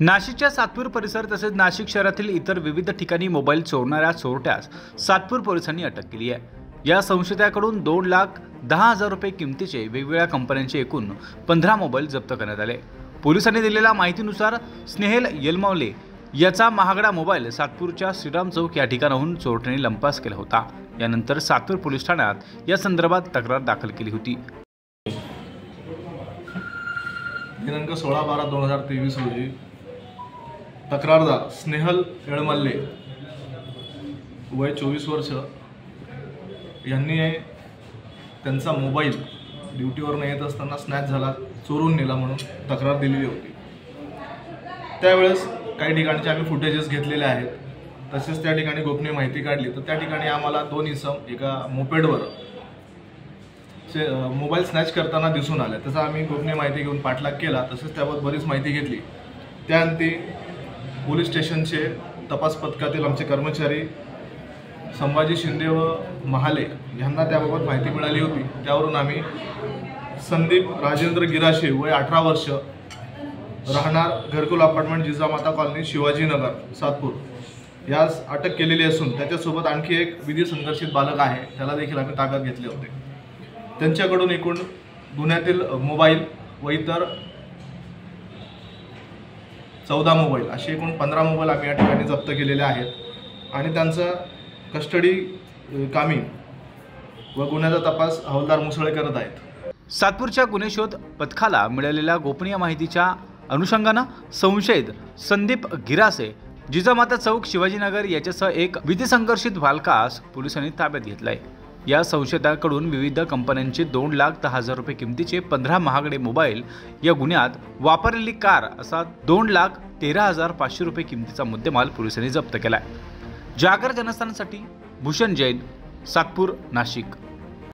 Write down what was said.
नाशिकच्या सातपूर परिसर तसेच नाशिक शहरातील इतर विविध ठिकाणी मोबाईल चोरणाऱ्या चोरट्यास सातपूर पोलिसांनी अटक केली आहे. या संशयिताकडून दोन लाख दहा हजार रुपये किमतीचे वेगवेगळ्या कंपन्यांचे एकूण पंधरा मोबाईल जप्त करण्यात आले. पोलिसांनी दिलेल्या माहितीनुसार स्नेहल येलमावले याचा महागडा मोबाईल सातपूरच्या श्रीराम चौक या ठिकाणाहून चोरट्याने लंपास केला होता. यानंतर सातपूर पोलीस ठाण्यात या संदर्भात तक्रार दाखल केली होती. दिनांक सोळा बारा दोन हजार तेवीस रोजी तक्रारदार स्नेहल येळमल्ले वय चोवीस वर्ष. यांनी त्यांचा मोबाईल ड्युटीवरून येत असताना स्नॅच झाला चोरून नेला म्हणून तक्रार दिलेली होती. त्यावेळेस काही ठिकाणचे आम्ही फुटेजेस घेतलेले आहेत. तसेच त्या ठिकाणी गोपनीय माहिती काढली. तर त्या ठिकाणी आम्हाला दोन इसम एका मोपेडवर चे मोबाईल स्नॅच करताना दिसून आले. त्याचा आम्ही गोपनीय माहिती घेऊन पाठलाग केला. तसेच त्यावर बरीच माहिती घेतली. त्याअंती पोलीस स्टेशनचे तपास पथकातील आमचे कर्मचारी संभाजी शिंदे व महाले यांना त्याबाबत माहिती मिळाली होती. त्यावरून आम्ही संदीप राजेंद्र गिराशे वय अठरा वर्ष राहणार घरकुल अपार्टमेंट जिजामाता कॉलनी शिवाजीनगर सातपूर. यास अटक केलेली असून त्याच्यासोबत आणखी एक विधी संघर्षित बालक आहे. त्याला देखील आम्ही ताकद घेतले होते. त्यांच्याकडून एकूण गुन्ह्यातील मोबाईल व इतर चौदा मोबाईल असे एकूण पंधरा मोबाईल आम्ही या ठिकाणी जप्त केलेले आहेत. आणि त्यांचं कस्टडी कामी व गुन्ह्याचा तपास हवालदार मुसळे करत आहेत. सातपूरच्या गुन्हे शोध पथकाला मिळालेल्या गोपनीय माहितीच्या अनुषंगानं संशयित संदीप गिरासे जिजामाता चौक शिवाजीनगर याच्यासह एक विधिसंघर्षित बालकास पोलिसांनी ताब्यात घेतलाय. या संशयिताकडून विविध कंपन्यांचे दोन लाख दहा हजार रुपये किमतीचे पंधरा महागडे मोबाईल या गुन्ह्यात वापरलेली कार असा दोन लाख तेरा हजार पाचशे रुपये किमतीचा मुद्देमाल पोलिसांनी जप्त केला आहे जागर जनस्थानासाठी भूषण जैन सातपूर नाशिक.